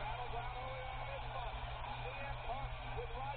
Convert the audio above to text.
Battleground early on is Buck. CM Buck with Rod